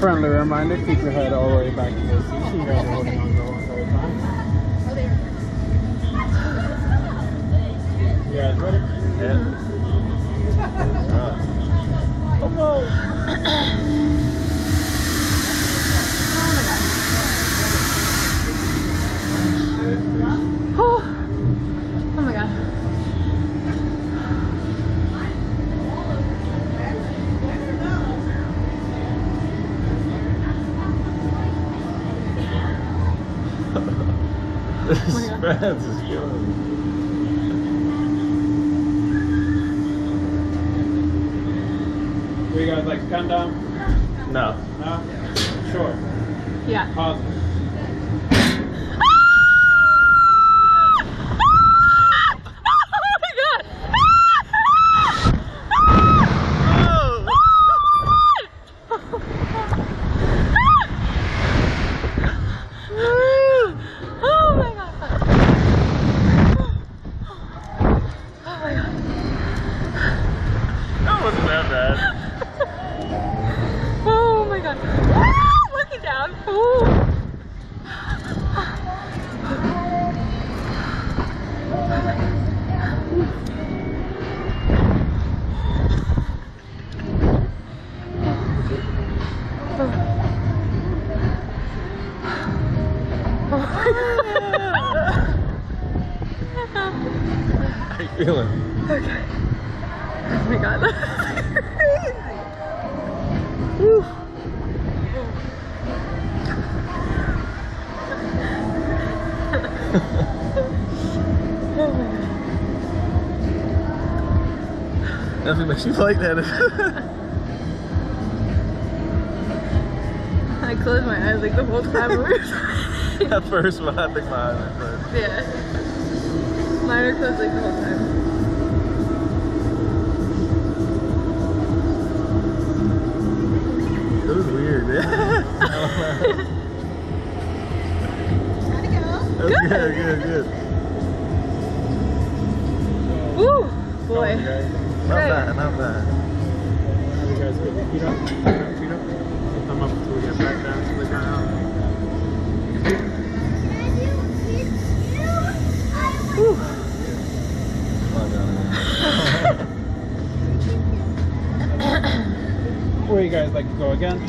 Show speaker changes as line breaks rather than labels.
Friendly reminder, keep your head all the way back to the seat. You guys are holding on to the whole time. You guys ready?
Yeah.
Come on.
Oh, oh my god.
This
my God.
France is killing
Would you guys like to come down?
No.
No? Sure.
Yeah.
Positive.
Oh my god! Oh my god! Oh my god!
That wasn't that bad.
Oh my god! Ah, looking down. Ooh.
How you feeling?
Okay. Oh my god. Crazy. Woo. oh my god.
Nothing makes you like that.
I closed my eyes like the whole time we were.
At first, but I think my eyes are closed.
Yeah. Mine are closed like the whole time.
Was weird. That was
Good.
good, good, good.
Woo! Boy.
You
Not bad, not bad.
you guys put your feet up. Feet up, feet up. Thumb up until we get back down to the ground.
Woo.
Come on down there.
Where you guys like to go again?